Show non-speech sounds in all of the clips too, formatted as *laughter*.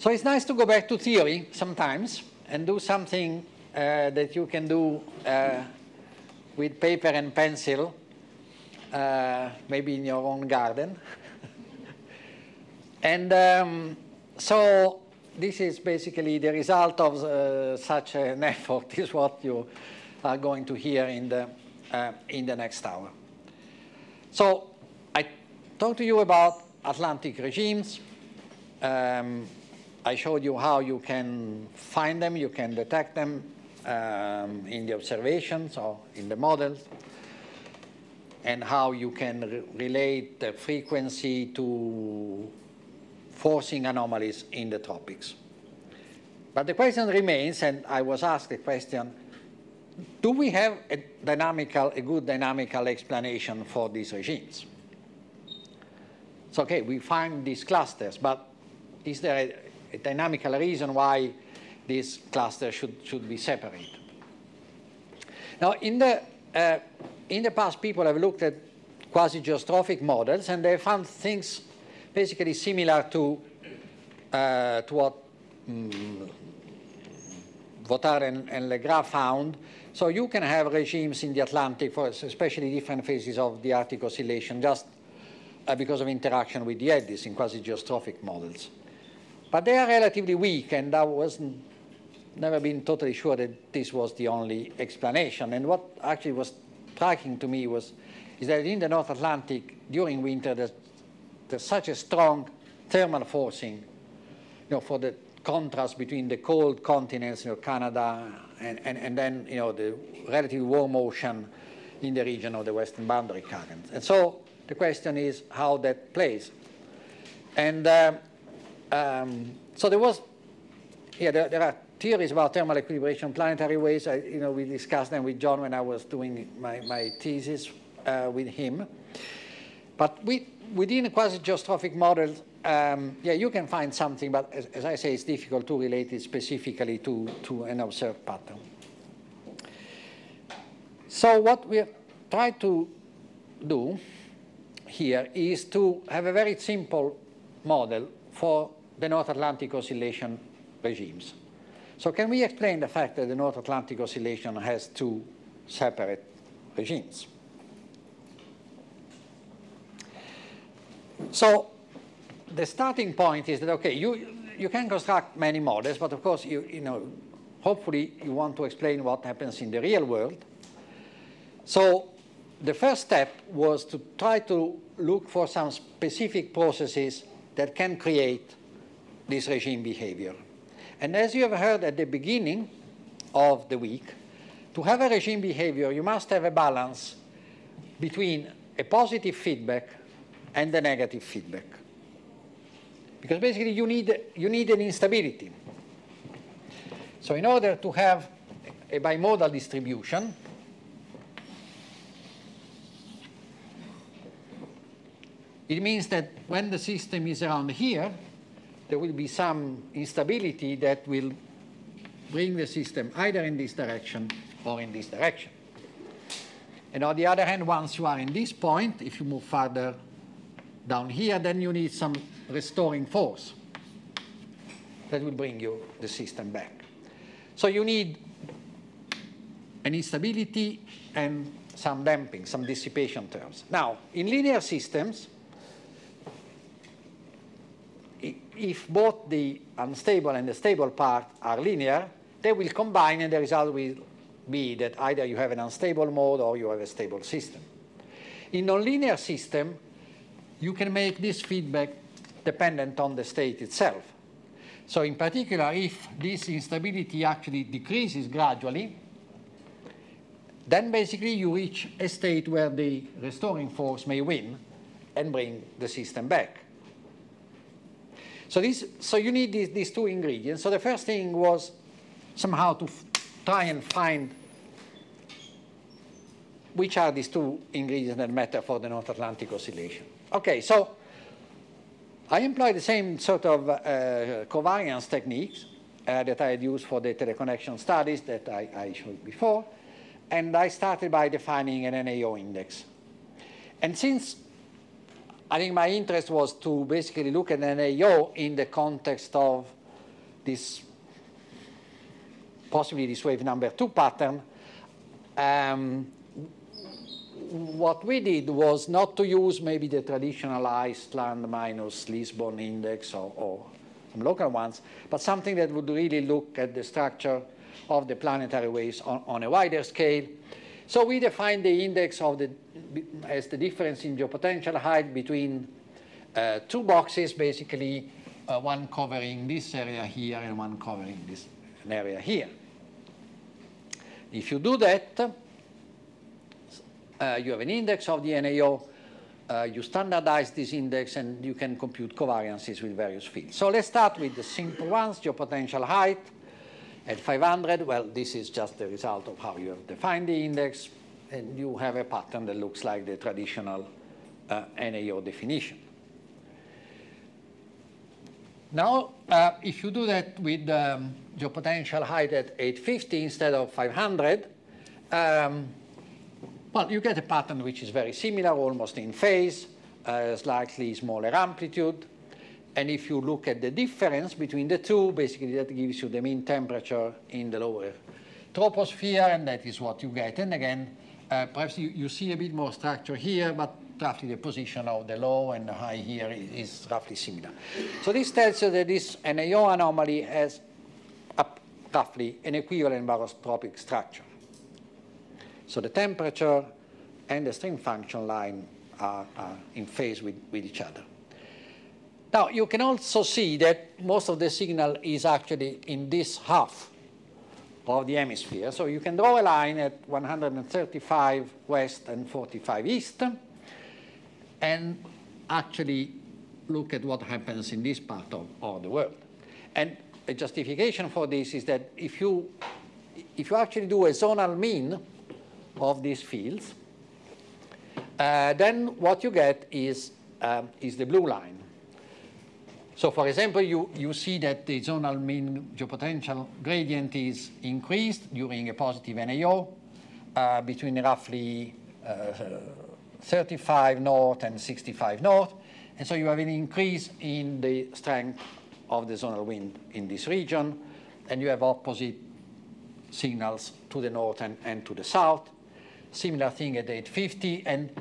So it's nice to go back to theory sometimes and do something uh, that you can do uh, with paper and pencil, uh, maybe in your own garden. *laughs* and um, so this is basically the result of uh, such an *laughs* effort is what you are going to hear in the, uh, in the next hour. So I talked to you about Atlantic regimes. Um, I showed you how you can find them, you can detect them um, in the observations or in the models, and how you can re relate the frequency to forcing anomalies in the tropics. But the question remains, and I was asked the question, do we have a dynamical, a good dynamical explanation for these regimes? So, okay, we find these clusters, but is there a, a dynamical reason why these clusters should, should be separated? Now, in the, uh, in the past, people have looked at quasi-geostrophic models, and they found things basically similar to, uh, to what um, and, and Legras found. So you can have regimes in the Atlantic for especially different phases of the Arctic Oscillation just uh, because of interaction with the eddies in quasi-geostrophic models. But they are relatively weak, and I wasn't never been totally sure that this was the only explanation. And what actually was striking to me was is that in the North Atlantic during winter there's, there's such a strong thermal forcing, you know, for the contrast between the cold continents, you know, Canada, and, and, and then you know the relatively warm ocean in the region of the western boundary current. And so the question is how that plays. And uh, um, so there was, yeah, there, there, are theories about thermal equilibration, planetary waves. I, you know, we discussed them with John when I was doing my, my thesis uh, with him. But we, within quasi-geostrophic models, um, yeah, you can find something, but as, as, I say, it's difficult to relate it specifically to, to an observed pattern. So what we try to do here is to have a very simple model for the North Atlantic Oscillation regimes. So can we explain the fact that the North Atlantic Oscillation has two separate regimes? So the starting point is that, okay, you, you can construct many models, but of course, you, you know, hopefully you want to explain what happens in the real world. So the first step was to try to look for some specific processes that can create this regime behavior. And as you have heard at the beginning of the week, to have a regime behavior, you must have a balance between a positive feedback and a negative feedback. Because basically you need, you need an instability. So in order to have a bimodal distribution, it means that when the system is around here, there will be some instability that will bring the system either in this direction or in this direction. And on the other hand, once you are in this point, if you move further down here, then you need some restoring force that will bring you the system back. So you need an instability and some damping, some dissipation terms. Now, in linear systems, if both the unstable and the stable part are linear, they will combine and the result will be that either you have an unstable mode or you have a stable system. In nonlinear system, you can make this feedback dependent on the state itself. So in particular, if this instability actually decreases gradually, then basically you reach a state where the restoring force may win and bring the system back. So, this, so you need these, these two ingredients. So the first thing was somehow to try and find which are these two ingredients that matter for the North Atlantic oscillation. Okay, so I employ the same sort of uh, covariance techniques uh, that I had used for the teleconnection studies that I, I, showed before, and I started by defining an NAO index. And since I think my interest was to basically look at NAO in the context of this possibly this wave number two pattern, um, what we did was not to use maybe the traditional Iceland minus Lisbon index or, or some local ones, but something that would really look at the structure of the planetary waves on, on a wider scale. So we define the index of the, as the difference in geopotential height between uh, two boxes, basically uh, one covering this area here and one covering this area here. If you do that, uh, you have an index of the NAO, uh, you standardize this index, and you can compute covariances with various fields. So let's start with the simple ones, geopotential height at 500. Well, this is just the result of how you have defined the index, and you have a pattern that looks like the traditional uh, NAO definition. Now, uh, if you do that with um, potential height at 850 instead of 500, um, well, you get a pattern which is very similar, almost in phase, uh, slightly smaller amplitude. And if you look at the difference between the two, basically that gives you the mean temperature in the lower troposphere, and that is what you get. And again, uh, perhaps you, you see a bit more structure here, but roughly the position of the low and the high here is, is roughly similar. So this tells you that this NAO anomaly has roughly an equivalent barotropic structure. So the temperature and the stream function line are, are in phase with, with each other. Now, you can also see that most of the signal is actually in this half of the hemisphere. So you can draw a line at 135 west and 45 east and actually look at what happens in this part of, of the world. And a justification for this is that if you, if you actually do a zonal mean of these fields, uh, then what you get is, um, is the blue line. So for example, you, you see that the zonal mean geopotential gradient is increased during a positive NAO uh, between roughly uh, 35 north and 65 north. And so you have an increase in the strength of the zonal wind in this region, and you have opposite signals to the north and, and to the south. Similar thing at 850, and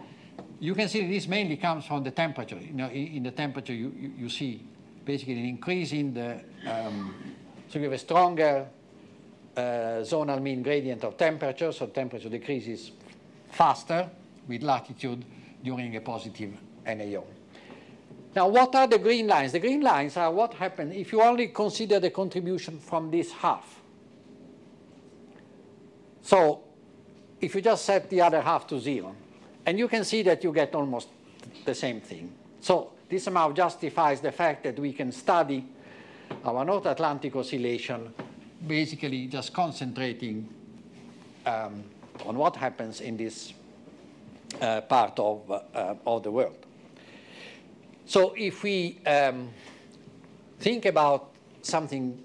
you can see this mainly comes from the temperature. You know, in the temperature, you, you, you see basically an increase in the, um, so you have a stronger uh, zonal mean gradient of temperature, so temperature decreases faster with latitude during a positive NAO. Now, what are the green lines? The green lines are what happens if you only consider the contribution from this half. So, if you just set the other half to zero, and you can see that you get almost the same thing. So, this somehow justifies the fact that we can study our North Atlantic oscillation basically just concentrating um, on what happens in this uh, part of, uh, of the world. So if we um, think about something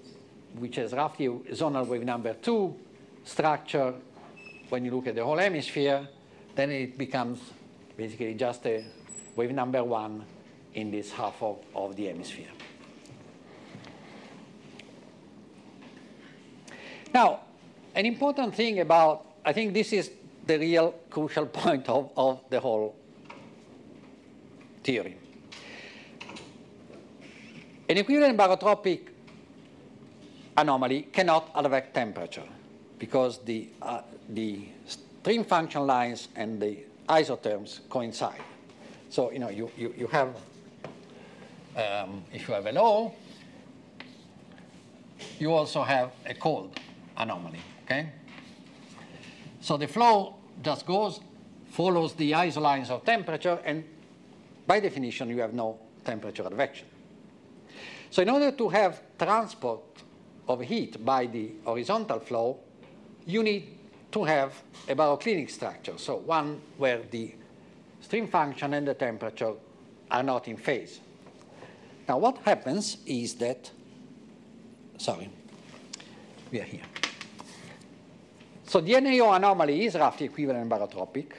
which is roughly zonal wave number two structure, when you look at the whole hemisphere, then it becomes basically just a wave number one in this half of, of the hemisphere. Now, an important thing about, I think this is the real crucial *laughs* point of, of the whole theory. An equivalent barotropic anomaly cannot affect temperature because the, uh, the stream function lines and the isotherms coincide. So, you know, you, you, you have, um, if you have a low, you also have a cold anomaly, okay? So the flow just goes, follows the isolines of temperature, and by definition, you have no temperature advection. So in order to have transport of heat by the horizontal flow, you need to have a baroclinic structure, so one where the stream function and the temperature are not in phase. Now what happens is that, sorry, we are here. So the NAO anomaly is roughly equivalent barotropic,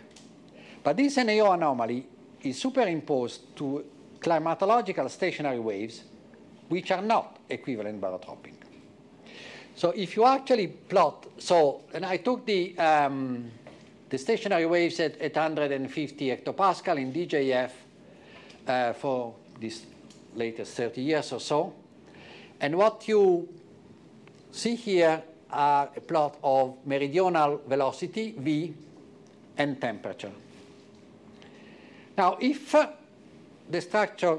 but this NAO anomaly is superimposed to climatological stationary waves which are not equivalent barotropic. So if you actually plot, so, and I took the, um, the stationary waves at 850 hectopascal in DJF uh, for these latest 30 years or so. And what you see here are a plot of meridional velocity, V, and temperature. Now, if the structure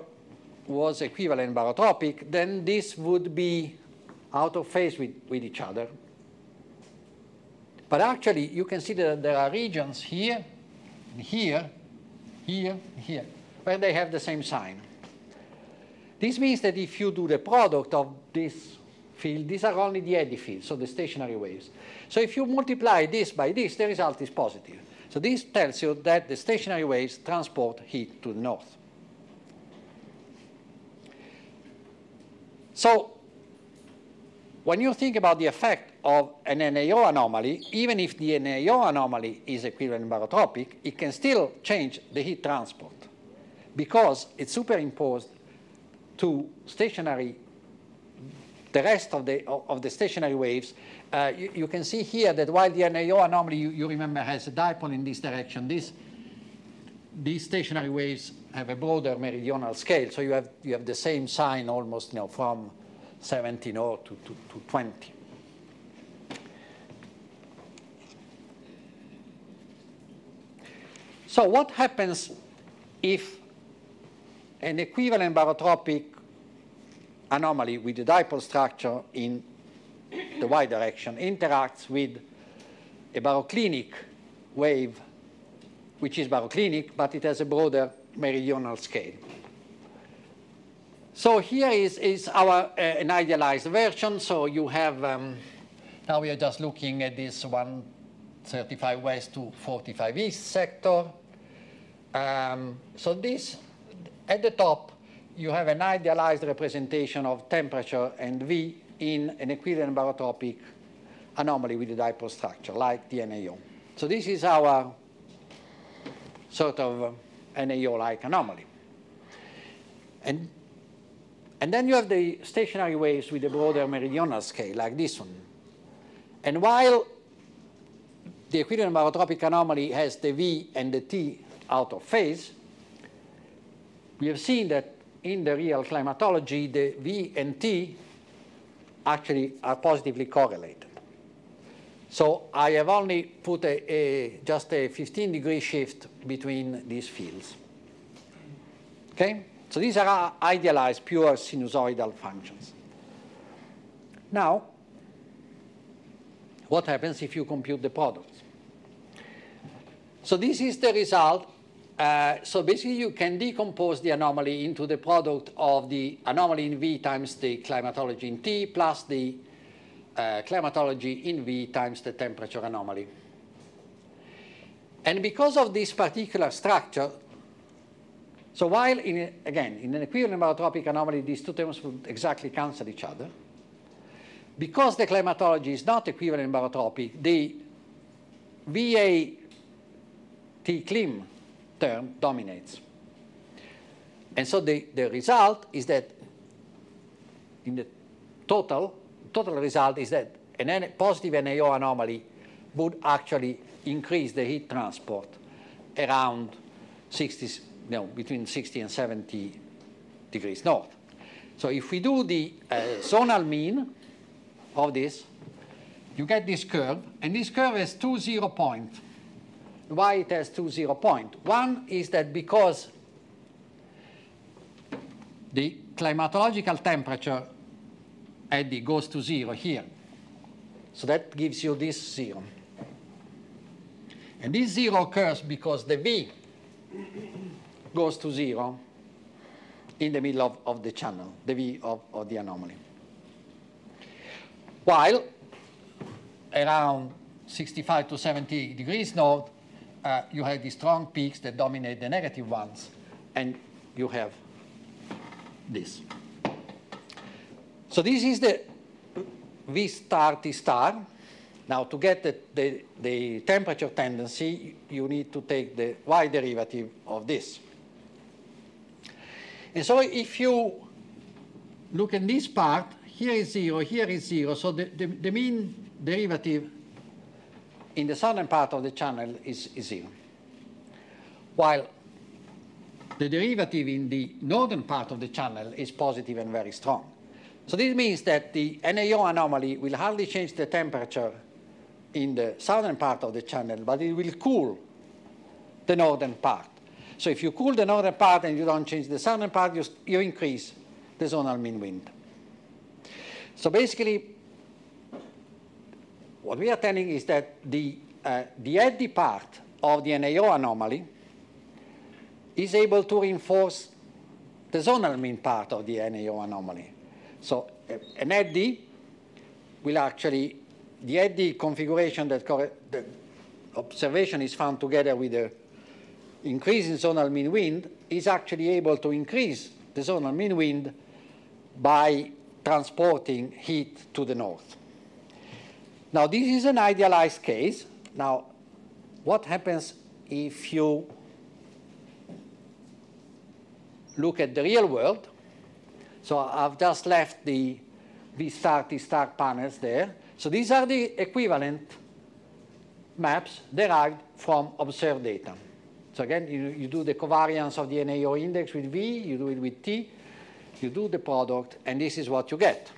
was equivalent barotropic, then this would be out of phase with, with each other. But actually, you can see that there are regions here, here, here, here, where they have the same sign. This means that if you do the product of this field, these are only the eddy fields, so the stationary waves. So if you multiply this by this, the result is positive. So this tells you that the stationary waves transport heat to the north. So when you think about the effect of an NAO anomaly, even if the NAO anomaly is equivalent barotropic, it can still change the heat transport because it's superimposed to stationary, the rest of the, of the stationary waves. Uh, you, you, can see here that while the NAO anomaly, you, you remember, has a dipole in this direction, this, these stationary waves have a broader meridional scale, so you have, you have the same sign almost you know, from 17 or to, to, to 20. So what happens if an equivalent barotropic anomaly with the dipole structure in the y direction interacts with a baroclinic wave, which is baroclinic, but it has a broader meridional scale. So here is, is our uh, an idealized version. So you have, um, now we are just looking at this 135 west to 45 east sector. Um, so this, at the top, you have an idealized representation of temperature and V in an equivalent barotropic anomaly with a dipole structure, like the NAO. So this is our sort of NAO-like anomaly. And and then you have the stationary waves with a broader meridional scale, like this one. And while the equivalent barotropic anomaly has the V and the T out of phase, we have seen that in the real climatology, the V and T actually are positively correlated. So I have only put a, a, just a 15 degree shift between these fields. Okay? So these are uh, idealized pure sinusoidal functions. Now, what happens if you compute the products? So this is the result. Uh, so basically, you can decompose the anomaly into the product of the anomaly in V times the climatology in T plus the uh, climatology in V times the temperature anomaly. And because of this particular structure, so while, in, again, in an equivalent barotropic anomaly, these two terms would exactly cancel each other, because the climatology is not equivalent barotropic, the VAT clim term dominates. And so the, the result is that in the total, total result is that a positive NAO anomaly would actually increase the heat transport around 60, you know, between 60 and 70 degrees north. So if we do the uh, zonal mean of this, you get this curve, and this curve has two zero points. Why it has two zero point. One is that because the climatological temperature eddy goes to zero here. So that gives you this zero. And this zero occurs because the V goes to zero in the middle of, of the channel, the V of, of the anomaly. While around 65 to 70 degrees north, uh, you have these strong peaks that dominate the negative ones, and you have this. So this is the V star T star. Now, to get the, the, the temperature tendency, you need to take the y derivative of this. And so if you look at this part here is zero, here is zero. So the, the, the mean derivative in the southern part of the channel is, is zero. While the derivative in the northern part of the channel is positive and very strong. So this means that the NAO anomaly will hardly change the temperature in the southern part of the channel, but it will cool the northern part. So if you cool the northern part and you don't change the southern part, you, you increase the zonal mean wind. So basically, what we are telling is that the, uh, the eddy part of the NAO anomaly is able to reinforce the zonal mean part of the NAO anomaly. So uh, an eddy will actually, the eddy configuration that the observation is found together with the increase in zonal mean wind is actually able to increase the zonal mean wind by transporting heat to the north. Now, this is an idealized case. Now, what happens if you look at the real world? So I've just left the V star T star panels there. So these are the equivalent maps derived from observed data. So again, you, you do the covariance of the NAO index with V, you do it with T, you do the product, and this is what you get.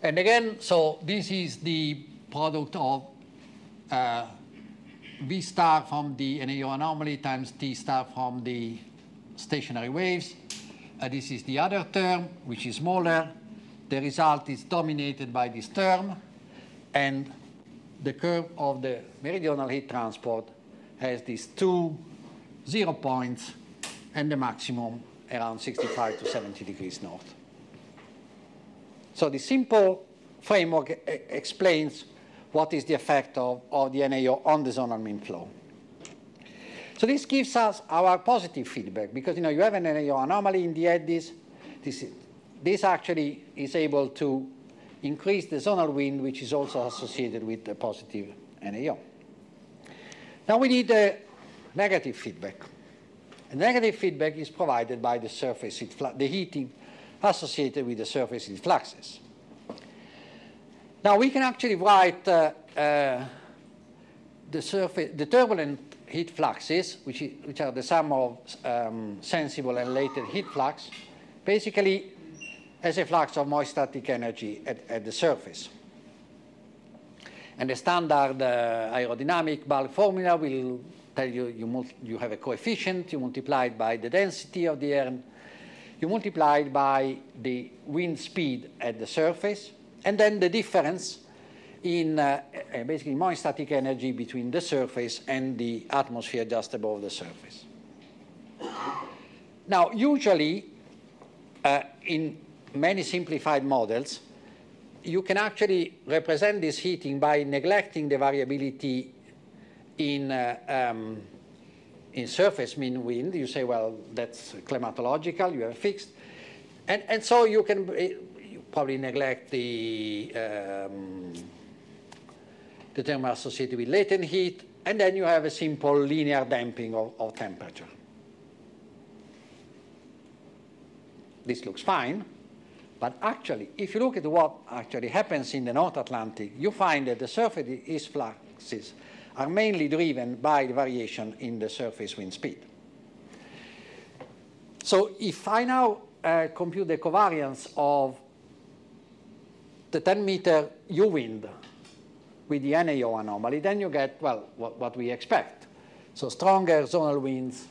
And again, so this is the product of uh, V star from the NAO anomaly times T star from the stationary waves. Uh, this is the other term, which is smaller. The result is dominated by this term. And the curve of the meridional heat transport has these two zero points and the maximum around 65 to 70 degrees north. So the simple framework explains what is the effect of, of the NAO on the zonal mean flow. So this gives us our positive feedback because you know you have an NAO anomaly in the eddies. This, this actually is able to increase the zonal wind, which is also associated with the positive NAO. Now we need a negative feedback. A negative feedback is provided by the surface heat, the heating associated with the surface heat fluxes. Now we can actually write uh, uh, the, surface, the turbulent heat fluxes, which, is, which are the sum of um, sensible and latent heat flux, basically as a flux of moist static energy at, at the surface. And the standard uh, aerodynamic bulk formula will tell you you, you have a coefficient, you multiply it by the density of the air, you multiply it by the wind speed at the surface, and then the difference in uh, uh, basically moist static energy between the surface and the atmosphere just above the surface. Now, usually, uh, in many simplified models, you can actually represent this heating by neglecting the variability in, uh, um, in surface mean wind. You say, well, that's climatological, you have fixed. And, and so you can eh, you probably neglect the, um, the term associated with latent heat, and then you have a simple linear damping of, of temperature. This looks fine. But actually, if you look at what actually happens in the North Atlantic, you find that the surface is fluxes are mainly driven by the variation in the surface wind speed. So if I now uh, compute the covariance of the 10 meter U wind with the NAO anomaly, then you get, well, what, what we expect. So stronger zonal winds,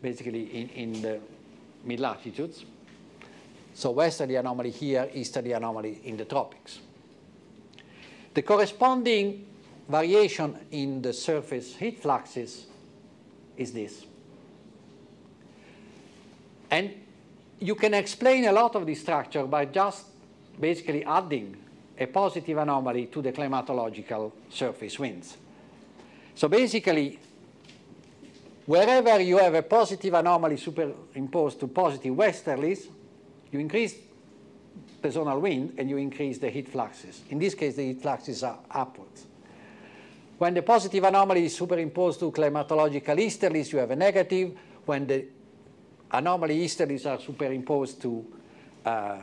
basically in, in the mid latitudes, so westerly anomaly here, easterly anomaly in the tropics. The corresponding variation in the surface heat fluxes is this. And you can explain a lot of this structure by just basically adding a positive anomaly to the climatological surface winds. So basically, wherever you have a positive anomaly superimposed to positive westerlies, you increase the zonal wind and you increase the heat fluxes. In this case, the heat fluxes are upwards. When the positive anomaly is superimposed to climatological easterlies, you have a negative. When the anomaly easterlies are superimposed to uh,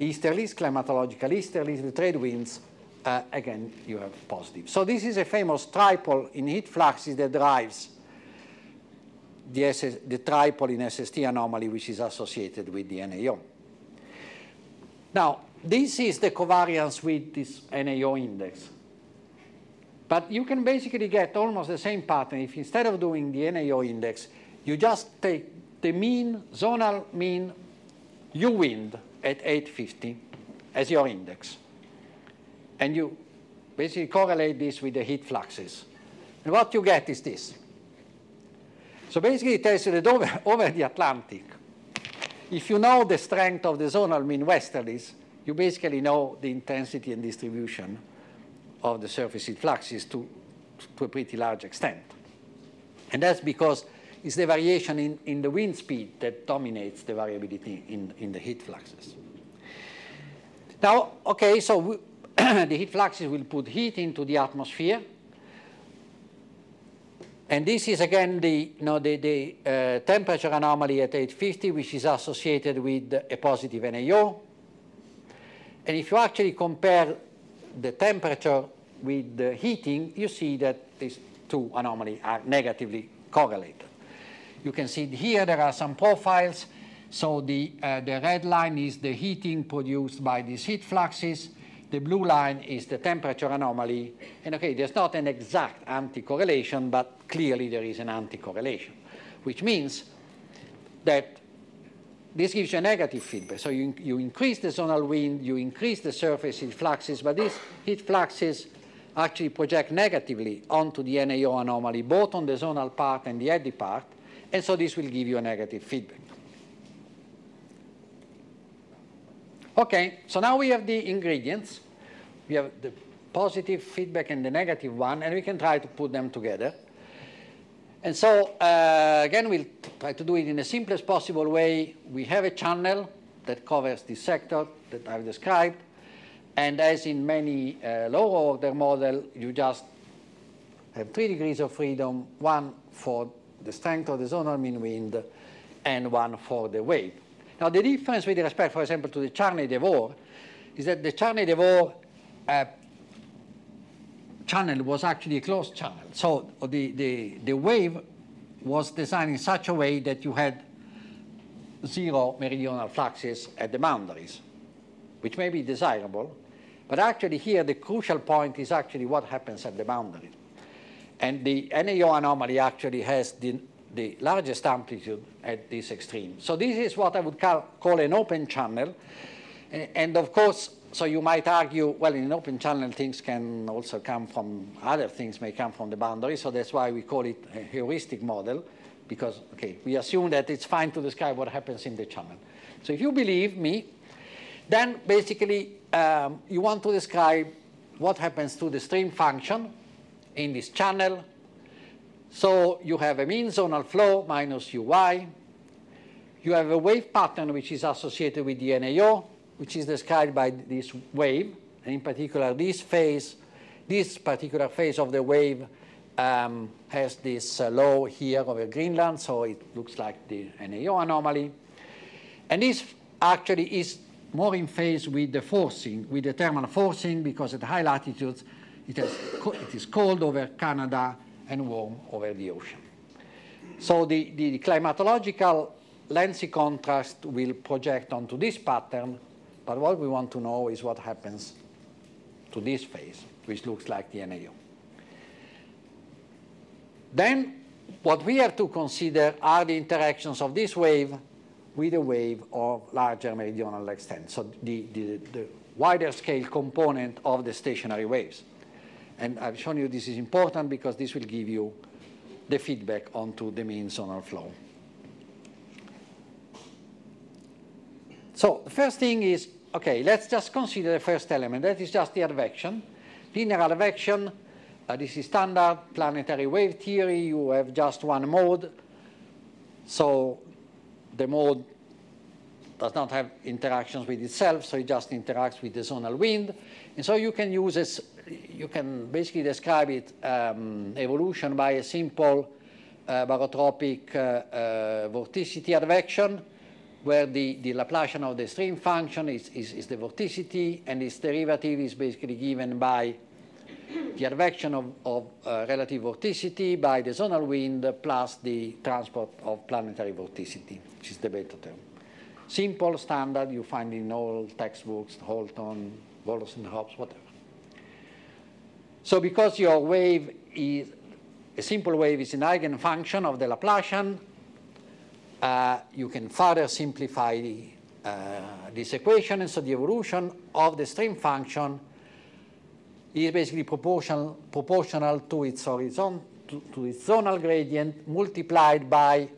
easterlies, climatological easterlies, the trade winds, uh, again, you have positive. So this is a famous tripole in heat fluxes that drives the, SS, the tripole in SST anomaly, which is associated with the NAO. Now, this is the covariance with this NAO index. But you can basically get almost the same pattern if instead of doing the NAO index, you just take the mean, zonal mean U wind at 850 as your index. And you basically correlate this with the heat fluxes. And what you get is this. So basically it tells you that over, *laughs* over the Atlantic, if you know the strength of the zonal mean westerlies, you basically know the intensity and distribution of the surface heat fluxes to, to a pretty large extent. And that's because it's the variation in, in the wind speed that dominates the variability in, in the heat fluxes. Now, okay, so we, *clears throat* the heat fluxes will put heat into the atmosphere. And this is again the, you know, the, the uh, temperature anomaly at 850, which is associated with a positive NAO. And if you actually compare the temperature with the heating, you see that these two anomalies are negatively correlated. You can see here there are some profiles. So the, uh, the red line is the heating produced by these heat fluxes. The blue line is the temperature anomaly. And okay, there's not an exact anti-correlation, but clearly there is an anti-correlation, which means that this gives you a negative feedback. So you, you increase the zonal wind, you increase the surface heat fluxes, but these heat fluxes actually project negatively onto the NAO anomaly, both on the zonal part and the eddy part. And so this will give you a negative feedback. Okay, so now we have the ingredients. We have the positive feedback and the negative one, and we can try to put them together. And so, uh, again, we'll try to do it in the simplest possible way. We have a channel that covers the sector that I've described. And as in many uh, lower order model, you just have three degrees of freedom, one for the strength of the zonal mean wind, and one for the wave. Now, the difference with respect, for example, to the Charney-DeVore is that the Charney-DeVore uh, channel was actually a closed channel. So the, the, the wave was designed in such a way that you had zero meridional fluxes at the boundaries, which may be desirable, but actually here the crucial point is actually what happens at the boundary. And the NAO anomaly actually has the, the largest amplitude at this extreme. So this is what I would call, call an open channel. And, and of course, so you might argue, well, in an open channel, things can also come from, other things may come from the boundary, so that's why we call it a heuristic model, because, okay, we assume that it's fine to describe what happens in the channel. So if you believe me, then basically um, you want to describe what happens to the stream function in this channel. So you have a mean zonal flow minus uy. You have a wave pattern which is associated with the NAO, which is described by this wave, and in particular this phase, this particular phase of the wave um, has this uh, low here over Greenland, so it looks like the NAO anomaly. And this actually is more in phase with the forcing, with the thermal forcing, because at high latitudes it, has, it is cold over Canada and warm over the ocean. So the, the climatological land-sea contrast will project onto this pattern, but what we want to know is what happens to this phase, which looks like the NAO. Then what we have to consider are the interactions of this wave with a wave of larger meridional extent, so the, the, the wider scale component of the stationary waves. And I've shown you this is important because this will give you the feedback onto the mean zonal flow. So the first thing is, okay, let's just consider the first element. That is just the advection. Linear advection, uh, this is standard planetary wave theory. You have just one mode. So the mode does not have interactions with itself, so it just interacts with the zonal wind. And so you can use this, you can basically describe it um, evolution by a simple uh, barotropic uh, uh, vorticity advection where the, the Laplacian of the stream function is, is, is the vorticity, and its derivative is basically given by the advection of, of uh, relative vorticity by the zonal wind plus the transport of planetary vorticity, which is the beta term. Simple, standard, you find in all textbooks, Holton, Wallace and Hobbs, whatever. So because your wave is, a simple wave is an eigenfunction of the Laplacian, uh, you can further simplify the, uh, this equation, and so the evolution of the stream function is basically proportional, proportional to its to its zonal gradient multiplied by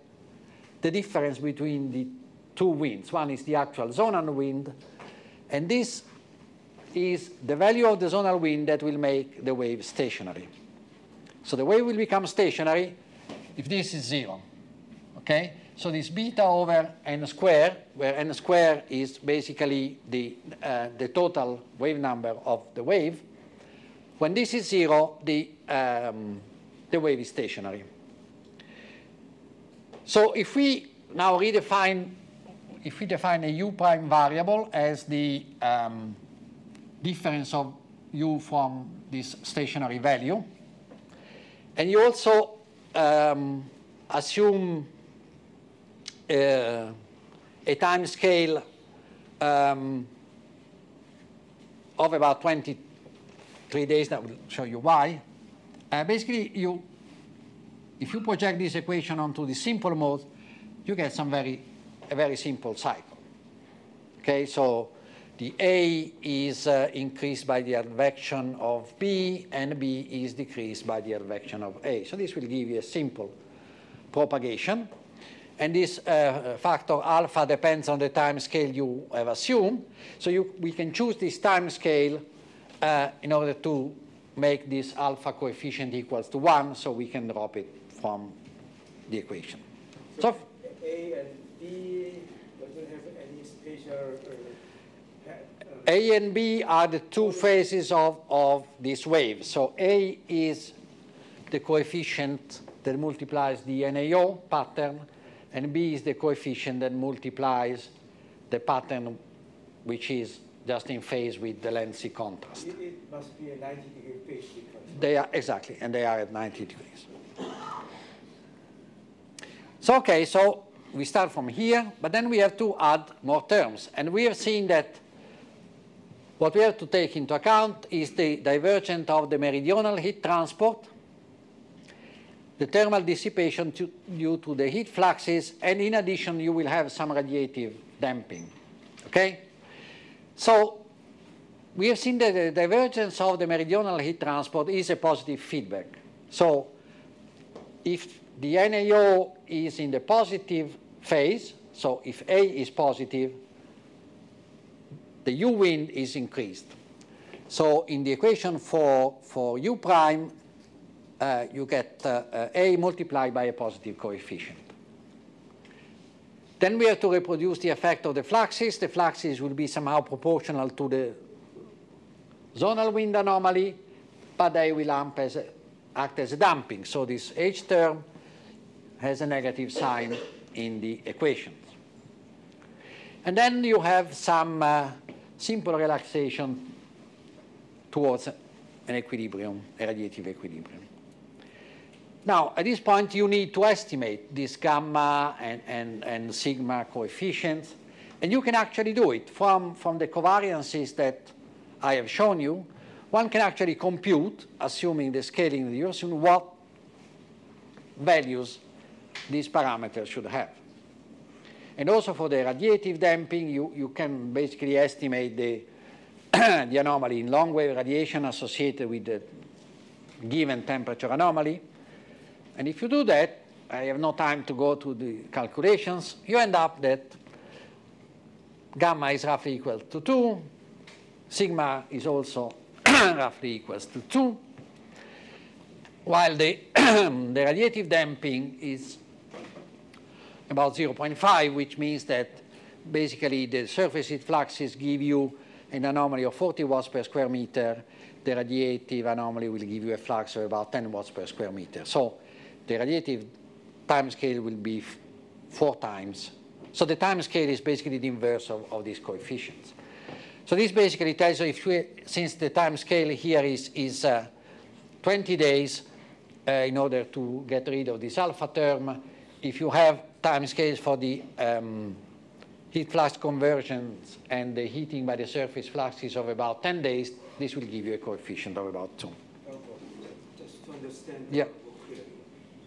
the difference between the two winds. One is the actual zonal wind, and this is the value of the zonal wind that will make the wave stationary. So the wave will become stationary if this is zero. Okay? So this beta over n square, where n square is basically the, uh, the total wave number of the wave, when this is zero, the, um, the wave is stationary. So if we now redefine, if we define a u prime variable as the um, difference of u from this stationary value, and you also um, assume uh, a time scale um, of about 23 days that will show you why. Uh, basically, you, if you project this equation onto the simple mode, you get some very, a very simple cycle. Okay, so the A is uh, increased by the advection of B, and B is decreased by the advection of A. So this will give you a simple propagation. And this uh, factor alpha depends on the time scale you have assumed. So you, we can choose this time scale uh, in order to make this alpha coefficient equals to 1, so we can drop it from the equation. So, so A and B doesn't have any spatial uh, A and B are the two phases of, of this wave. So A is the coefficient that multiplies the NAO pattern, and B is the coefficient that multiplies the pattern which is just in phase with the land-sea contrast. It, it must be a 90 degree phase difference. They are, exactly, and they are at 90 degrees. So, okay, so we start from here, but then we have to add more terms. And we have seen that what we have to take into account is the divergence of the meridional heat transport, the thermal dissipation to, due to the heat fluxes, and in addition, you will have some radiative damping. Okay? So we have seen that the divergence of the meridional heat transport is a positive feedback. So if the NAO is in the positive phase, so if A is positive, the U wind is increased. So in the equation for, for U prime, uh, you get uh, A multiplied by a positive coefficient. Then we have to reproduce the effect of the fluxes. The fluxes will be somehow proportional to the zonal wind anomaly, but they will as a, act as a damping. So this H term has a negative sign in the equations. And then you have some uh, simple relaxation towards an equilibrium, a radiative equilibrium. Now, at this point, you need to estimate these gamma and, and, and sigma coefficients, and you can actually do it from, from the covariances that I have shown you. One can actually compute, assuming the scaling that you assume, what values these parameters should have. And also for the radiative damping, you, you can basically estimate the, *clears throat* the anomaly in long wave radiation associated with the given temperature anomaly. And if you do that, I have no time to go to the calculations, you end up that gamma is roughly equal to 2, sigma is also *clears throat* roughly equals to 2, while the, *clears throat* the radiative damping is about 0.5, which means that basically the surface heat fluxes give you an anomaly of 40 watts per square meter. The radiative anomaly will give you a flux of about 10 watts per square meter. So the radiative time scale will be four times So the time scale is basically the inverse of, of these coefficients. So this basically tells you if we, since the time scale here is, is uh, 20 days, uh, in order to get rid of this alpha term, if you have time scales for the um, heat flux conversions and the heating by the surface fluxes of about 10 days, this will give you a coefficient of about 2. Just to understand. Yeah.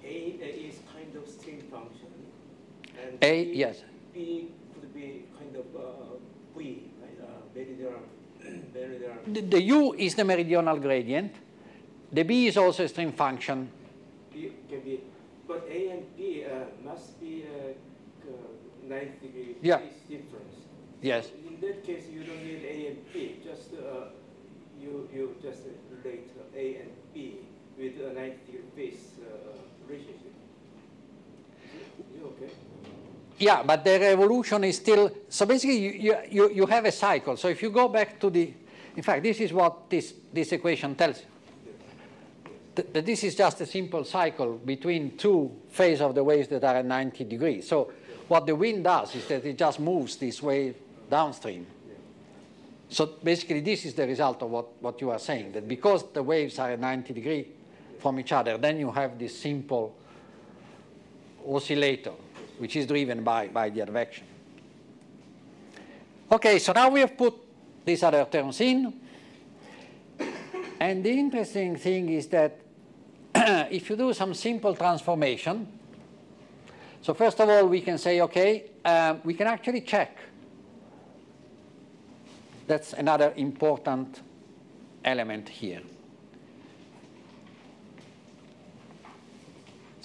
A is kind of stream function. And A, B- yes. B could be kind of uh, V, right? Uh, meridional, meridional. *clears throat* The, the u is the meridional gradient. The b is also a stream function. B can be, but A and B uh, must be uh, uh, 90 degree Yeah. phase difference. Yes. In that case, you don't need A and B, just, uh, you, you just relate A and B with a 90 degree phase uh, Yeah, but the revolution is still, so basically you, you, you have a cycle. So if you go back to the, in fact, this is what this, this equation tells you. Th- That this is just a simple cycle between two phases of the waves that are at 90 degrees. So what the wind does is that it just moves this wave downstream. So basically this is the result of what, what you are saying, that because the waves are at 90 degrees from each other, then you have this simple oscillator, which is driven by, by the advection. Okay, so now we have put these other terms in. And the interesting thing is that *clears throat* if you do some simple transformation, so first of all, we can say, okay, um, we can actually check. That's another important element here.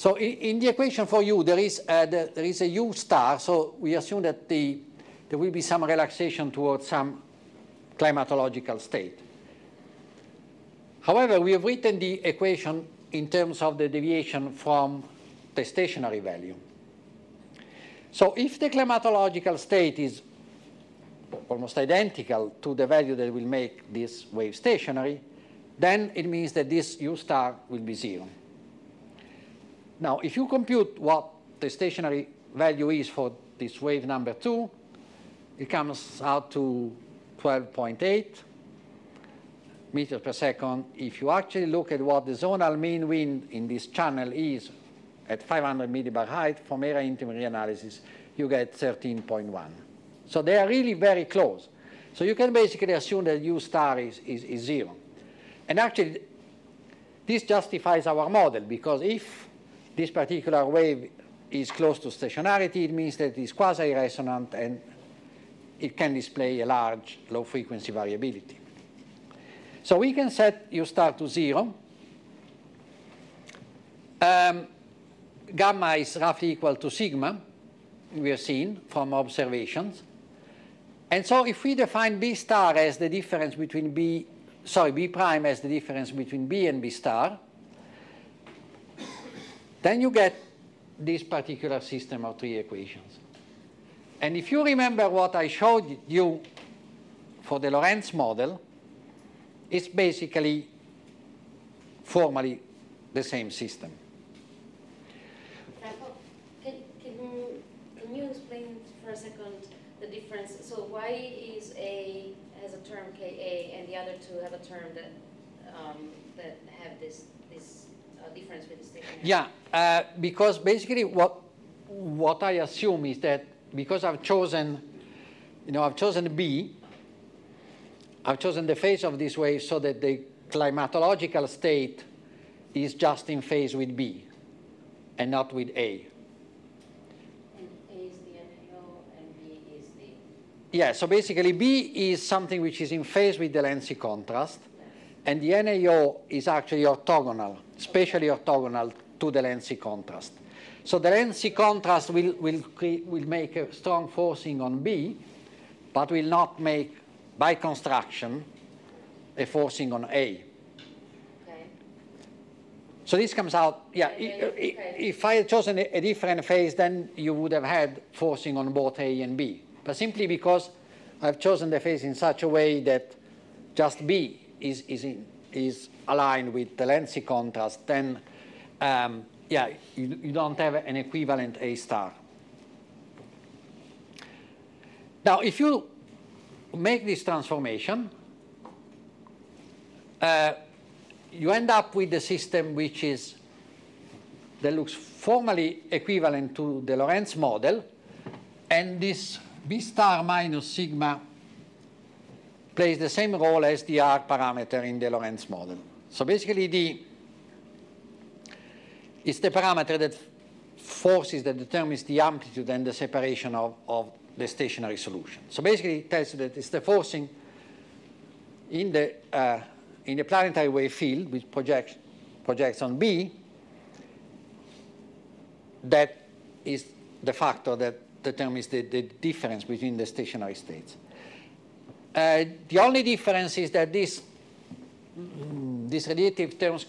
So i- in the equation for u, there is, uh, the, there is a u star, so we assume that the, there will be some relaxation towards some climatological state. However, we have written the equation in terms of the deviation from the stationary value. So if the climatological state is almost identical to the value that will make this wave stationary, then it means that this u star will be zero. Now, if you compute what the stationary value is for this wave number 2, it comes out to 12.8 meters per second. If you actually look at what the zonal mean wind in this channel is at 500 millibar height from ERA-Interim reanalysis, you get 13.1. So they are really very close. So you can basically assume that U star is, is, is zero. And actually, this justifies our model because if this particular wave is close to stationarity, it means that it is quasi-resonant and it can display a large low frequency variability. So we can set U star to zero. Um, gamma is roughly equal to sigma, we have seen from observations. And so if we define B star as the difference between B, sorry, B prime as the difference between B and B star, then you get this particular system of three equations. And if you remember what I showed you for the Lorenz model, it's basically formally the same system. Can, you- explain for a second the difference? So why is A has a term Ka and the other two have a term that, um, that have this, difference with the? Yeah, uh, because basically what what I assume is that because I've chosen, you know, I've chosen B, I've chosen the phase of this wave so that the climatological state is just in phase with B and not with A. And A is the NAO and B is the, Yeah, so basically B is something which is in phase with the land-sea contrast, and the NAO is actually orthogonal, spatially orthogonal to the land-sea contrast. So the land-sea contrast will, will, will make a strong forcing on B, but will not make, by construction, a forcing on A. okay? So this comes out, yeah, Okay, if I had chosen a a different phase, then you would have had forcing on both A and B. But simply because I've chosen the phase in such a way that just B is, is, in, is aligned with the land-sea contrast, then, um, yeah, you, you don't have an equivalent A star. Now, if you make this transformation, uh, you end up with a system which is that looks formally equivalent to the Lorenz model, and this B star minus sigma plays the same role as the R parameter in the Lorenz model. So basically, the it's the parameter that forces that determines the amplitude and the separation of, of the stationary solution. So basically, it tells you that it's the forcing in the, uh, in the planetary wave field, which projects, projects on B, that is the factor that determines the, the difference between the stationary states. Uh, the only difference is that this, these radiative terms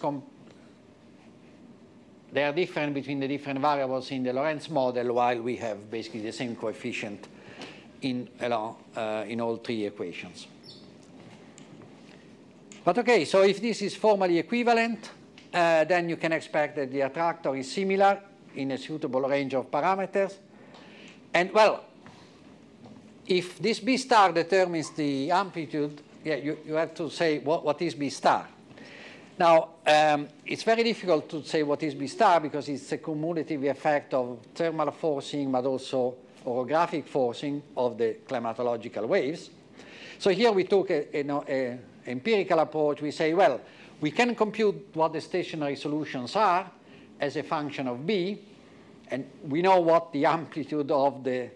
they are different between the different variables in the Lorenz model, while we have basically the same coefficient in, uh, in all three equations. But okay, so if this is formally equivalent, uh, then you can expect that the attractor is similar in a suitable range of parameters. And well, if this B star determines the amplitude, yeah, you, you have to say what, what is B star. Now, um, it's very difficult to say what is B star because it's a cumulative effect of thermal forcing, but also orographic forcing of the climatological waves. So here we took an empirical approach. We say, well, we can compute what the stationary solutions are as a function of B, and we know what the amplitude of the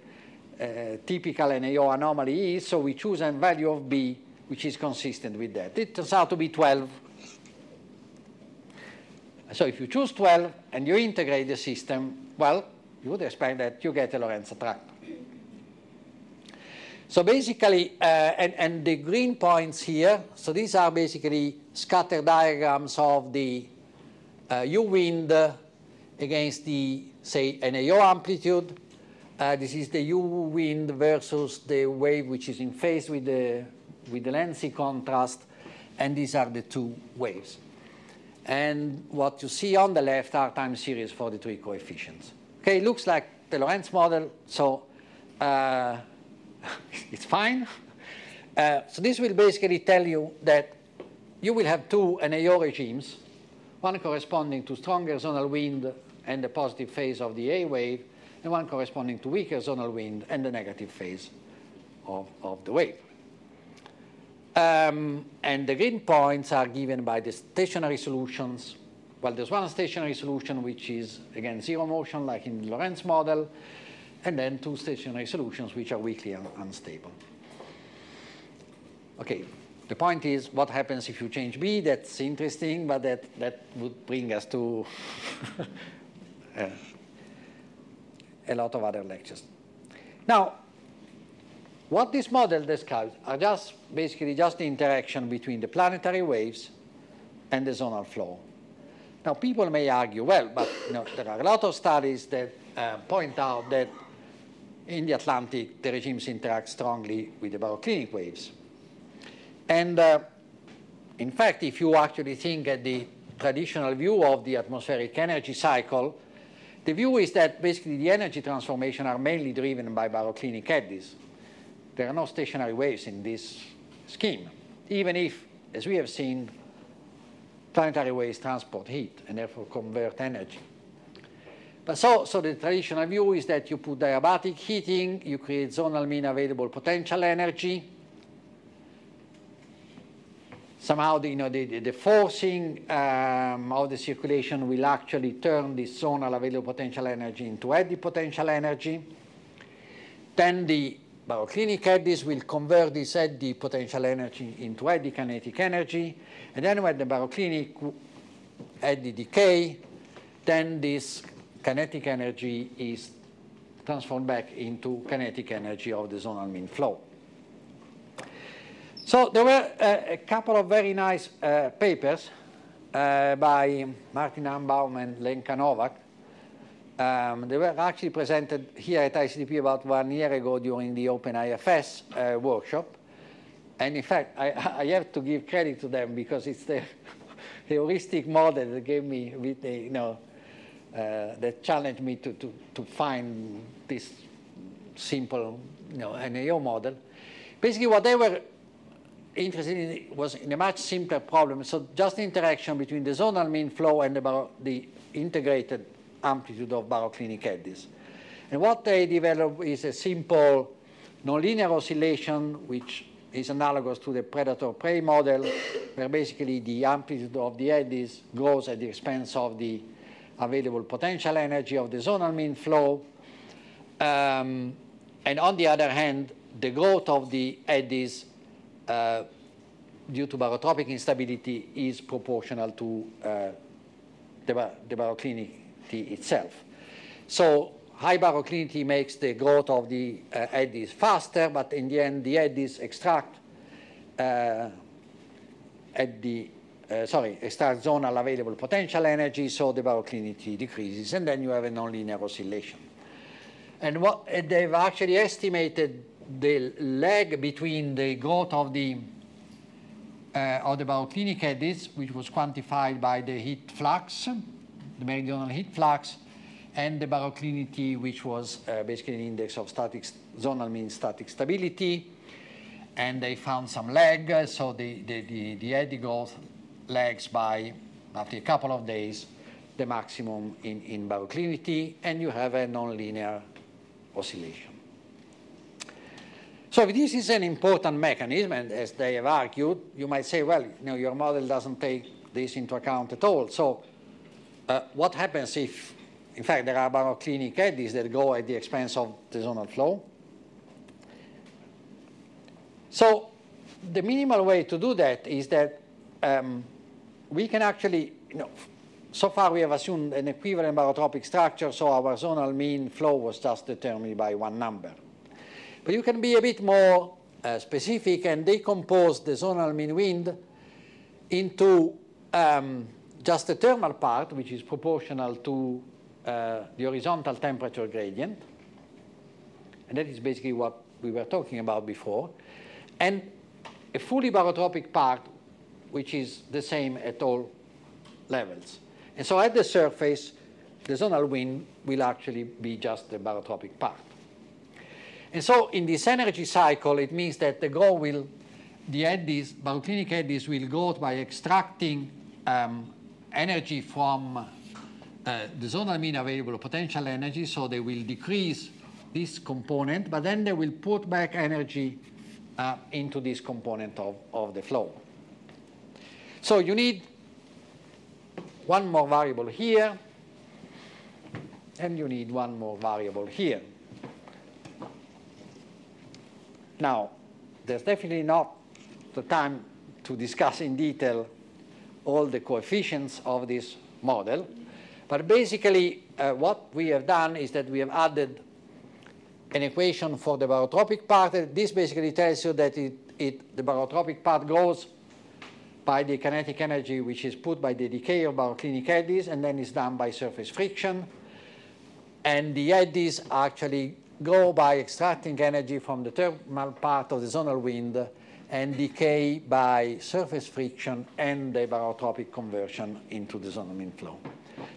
typical NAO anomaly is, so we choose a value of B which is consistent with that. It turns out to be 12 so if you choose 12 and you integrate the system, well, you would expect that you get a Lorenz attractor. So basically, uh, and, and the green points here, so these are basically scatter diagrams of the uh, U wind against the, say, NAO amplitude. Uh, this is the U wind versus the wave which is in phase with the, with the land-sea contrast, and these are the two waves. And what you see on the left are time series for the three coefficients. Okay, it looks like the Lorenz model, so uh, *laughs* it's fine. Uh, so this will basically tell you that you will have two NAO regimes, one corresponding to stronger zonal wind and the positive phase of the A wave, and one corresponding to weaker zonal wind and the negative phase of, of the wave. Um, and the green points are given by the stationary solutions. Well, there's one stationary solution which is, again, zero motion, like in the Lorenz model, and then two stationary solutions which are weakly un unstable. Okay, the point is what happens if you change B? That's interesting, but that, that would bring us to *laughs* uh, a lot of other lectures. Now, what this model describes are just basically just the interaction between the planetary waves and the zonal flow. Now, people may argue, well, but you know, there are a lot of studies that uh, point out that in the Atlantic, the regimes interact strongly with the baroclinic waves. And uh, in fact, if you actually think at the traditional view of the atmospheric energy cycle, the view is that basically the energy transformation are mainly driven by baroclinic eddies there are no stationary waves in this scheme, even if, as we have seen, planetary waves transport heat and therefore convert energy. But so, so the traditional view is that you put diabatic heating, you create zonal mean available potential energy. Somehow, the, you know, the, the forcing um, of the circulation will actually turn this zonal available potential energy into eddy potential energy. Then the baroclinic eddies will convert this eddy potential energy into eddy kinetic energy. And then when the baroclinic eddy decay, then this kinetic energy is transformed back into kinetic energy of the zonal mean flow. So there were uh, a couple of very nice uh, papers uh, by Martin Ambaum and Lenka Novak um, they were actually presented here at ICTP about one year ago during the OpenIFS uh, workshop. And in fact, I, *laughs* I, have to give credit to them because it's the *laughs* heuristic model that gave me, you know, uh, that challenged me to, to, to find this simple you know, NAO model. Basically, what they were interested in was in a much simpler problem. So just the interaction between the zonal mean flow and the, the integrated amplitude of baroclinic eddies. And what they developed is a simple nonlinear oscillation, which is analogous to the predator-prey model, where basically the amplitude of the eddies grows at the expense of the available potential energy of the zonal mean flow. Um, and on the other hand, the growth of the eddies uh, due to barotropic instability is proportional to uh, the, the baroclinity itself. So high baroclinity makes the growth of the uh, eddies faster, but in the end, the eddies extract uh, at the uh, sorry, extract zonal available potential energy, so the baroclinity decreases, and then you have a nonlinear oscillation. And what they've actually estimated the lag between the growth of the uh, of the baroclinic eddies, which was quantified by the heat flux, the meridional heat flux, and the baroclinity, which was uh, basically an index of static zonal mean static stability. And they found some lag, so the, the, the, the eddy growth lags by, after a couple of days, the maximum in, in baroclinity, and you have a nonlinear oscillation. So if this is an important mechanism, and as they have argued, you might say, well, you know, your model doesn't take this into account at all. So uh, what happens if, in fact, there are baroclinic eddies that go at the expense of the zonal flow? So the minimal way to do that is that um, we can actually, you know, so far we have assumed an equivalent barotropic structure, so our zonal mean flow was just determined by one number. But you can be a bit more uh, specific and decompose the zonal mean wind into um, just the thermal part, which is proportional to uh, the horizontal temperature gradient. And that is basically what we were talking about before. And a fully barotropic part, which is the same at all levels. And so at the surface, the zonal wind will actually be just the barotropic part. And so in this energy cycle, it means that the grow will, the eddies, baroclinic eddies will go by extracting um, energy from uh, the zonal mean available potential energy, so they will decrease this component, but then they will put back energy uh, into this component of, of the flow. So you need one more variable here, and you need one more variable here. Now, there's definitely not the time to discuss in detail all the coefficients of this model, but basically uh, what we have done is that we have added an equation for the barotropic part. This basically tells you that it, it, the barotropic part grows by the kinetic energy which is put by the decay of baroclinic eddies and then is done by surface friction. And the eddies actually grow by extracting energy from the thermal part of the zonal wind and decay by surface friction and the barotropic conversion into the zonal mean flow.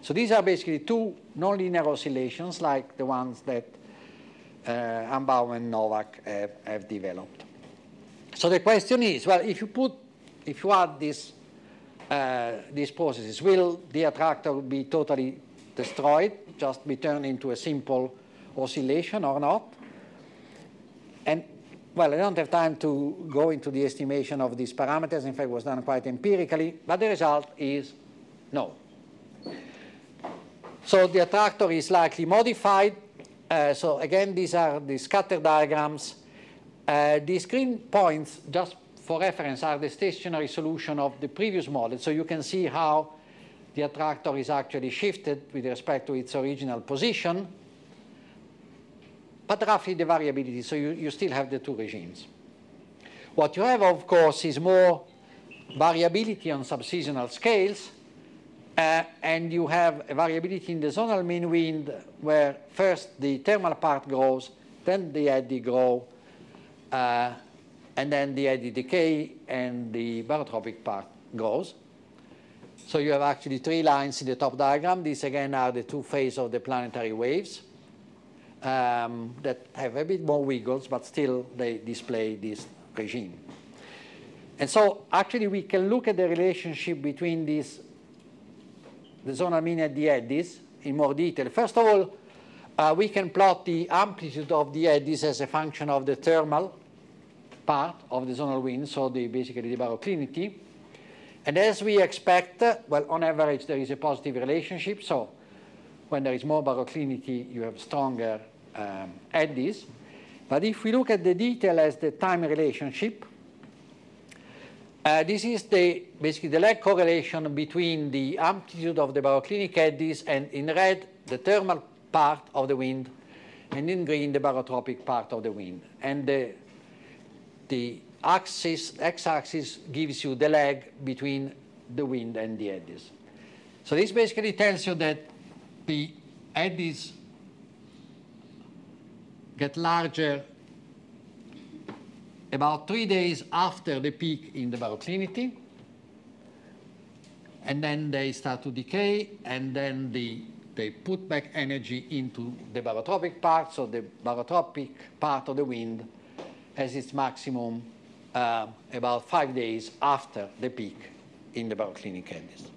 So these are basically two nonlinear oscillations like the ones that uh, Ambaum and Novak have, have developed. So the question is, well, if you put, if you add this, uh, these processes, will the attractor be totally destroyed, just be turned into a simple oscillation or not. And well, I don't have time to go into the estimation of these parameters. In fact, it was done quite empirically, but the result is no. So the attractor is slightly modified. Uh, so again, these are the scatter diagrams. Uh, these green points, just for reference, are the stationary solution of the previous model. So you can see how the attractor is actually shifted with respect to its original position but roughly the variability, so you, you still have the two regimes. What you have, of course, is more variability on subseasonal scales, uh, and you have a variability in the zonal mean wind where first the thermal part grows, then the eddy grow, uh, and then the eddy decay, and the barotropic part grows. So you have actually three lines in the top diagram. These again are the two phases of the planetary waves. Um, that have a bit more wiggles, but still they display this regime. And so actually we can look at the relationship between these, the zonal mean and the eddies in more detail. First of all, uh, we can plot the amplitude of the eddies as a function of the thermal part of the zonal wind, so the, basically the baroclinity. And as we expect, uh, well, on average, there is a positive relationship. So when there is more baroclinity, you have stronger um, eddies. But if we look at the detail as the time relationship, uh, this is the, basically the lag correlation between the amplitude of the baroclinic eddies and in red, the thermal part of the wind, and in green, the barotropic part of the wind. And the, the axis, x-axis gives you the lag between the wind and the eddies. So this basically tells you that the eddies get larger about three days after the peak in the baroclinity. And then they start to decay, and then the, they put back energy into the barotropic part, so the barotropic part of the wind has its maximum uh, about five days after the peak in the baroclinic eddies.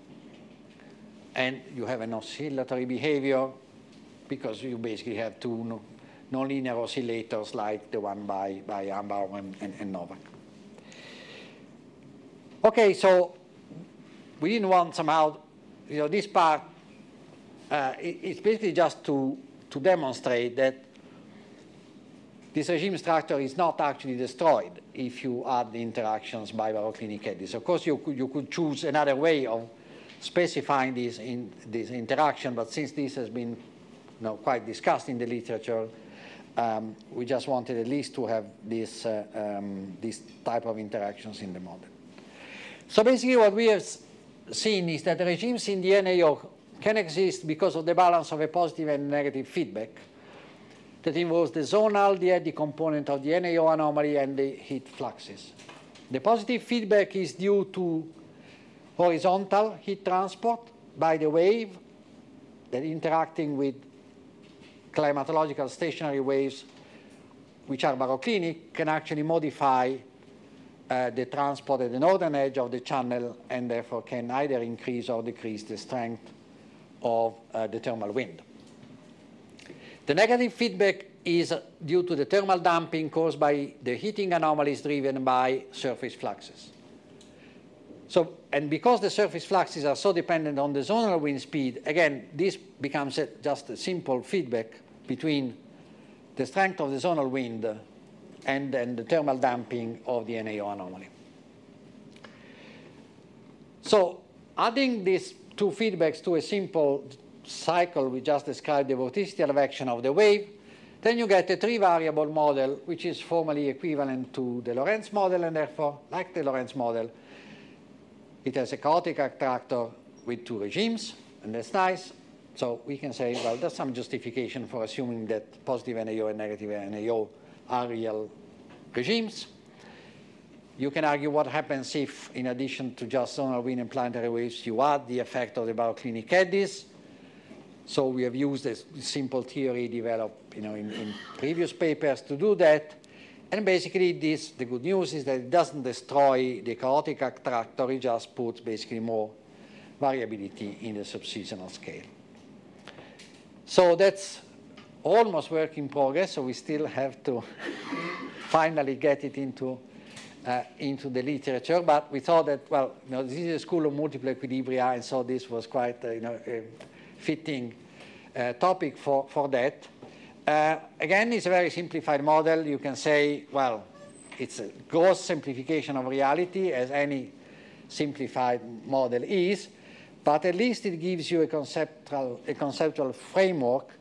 And you have an oscillatory behavior because you basically have two nonlinear oscillators like the one by, by Ambaum and, and, and Novak. Okay, so we didn't want somehow, you know, this part, uh, it, it's basically just to, to demonstrate that this regime structure is not actually destroyed if you add the interactions by baroclinic eddies. Of course, you could, you could choose another way of specifying this, in, this interaction, but since this has been you know, quite discussed in the literature, um, we just wanted at least to have this, uh, um, this type of interactions in the model. So basically what we have seen is that regimes in the NAO can exist because of the balance of a positive and negative feedback that involves the zonal, the eddy component of the NAO anomaly, and the heat fluxes. The positive feedback is due to horizontal heat transport by the wave that interacting with climatological stationary waves, which are baroclinic, can actually modify uh, the transport at the northern edge of the channel and therefore can either increase or decrease the strength of uh, the thermal wind. The negative feedback is due to the thermal damping caused by the heating anomalies driven by surface fluxes. So, and because the surface fluxes are so dependent on the zonal wind speed, again, this becomes just a simple feedback between the strength of the zonal wind and, and the thermal damping of the NAO anomaly. So adding these two feedbacks to a simple cycle we just described the vorticity advection of the wave, then you get a three-variable model which is formally equivalent to the Lorenz model and therefore, like the Lorenz model, it has a chaotic attractor with two regimes, and that's nice. So we can say, well, there's some justification for assuming that positive NAO and negative NAO are real regimes. You can argue what happens if, in addition to just zonal wind and planetary waves, you add the effect of the baroclinic eddies. So we have used a simple theory developed you know, in, in previous papers to do that. And basically, this, the good news is that it doesn't destroy the chaotic attractor, it just puts basically more variability in the subseasonal scale. So that's almost work in progress, so we still have to *laughs* finally get it into, uh, into the literature. But we thought that, well, you know, this is a school of multiple equilibria, and so this was quite uh, you know, a fitting uh, topic for, for that. Uh, again, it's a very simplified model. You can say, well, it's a gross simplification of reality, as any simplified model is, but at least it gives you a conceptual, a conceptual framework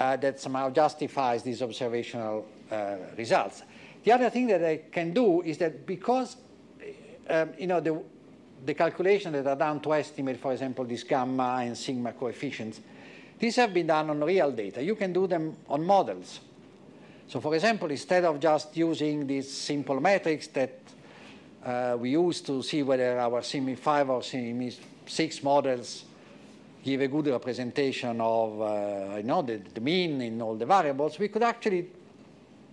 uh, that somehow justifies these observational uh, results. The other thing that I can do is that because, um, you know, the, the calculations that are done to estimate, for example, these gamma and sigma coefficients, these have been done on real data. You can do them on models. So for example, instead of just using these simple metrics that uh, we use to see whether our CMIP 5 or CMIP 6 models give a good representation of uh, you know, the, the mean in all the variables, we could actually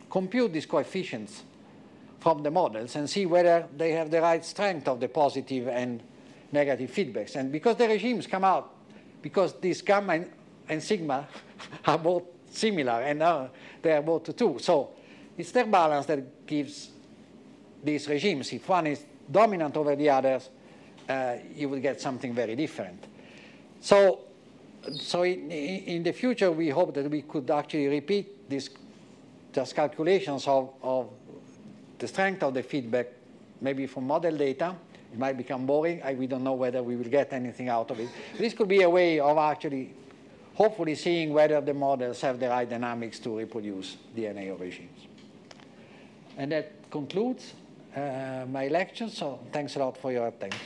compute these coefficients from the models and see whether they have the right strength of the positive and negative feedbacks. And because the regimes come out, because these gamma and, and sigma *laughs* are both similar and uh, they are both two. So it's their balance that gives these regimes. If one is dominant over the others, uh, you will get something very different. So, so in, in the future, we hope that we could actually repeat these just calculations of, of the strength of the feedback, maybe from model data. It might become boring. I, we don't know whether we will get anything out of it. This could be a way of actually, hopefully, seeing whether the models have the right dynamics to reproduce DNA regimes. And that concludes uh, my lecture, so thanks a lot for your attention.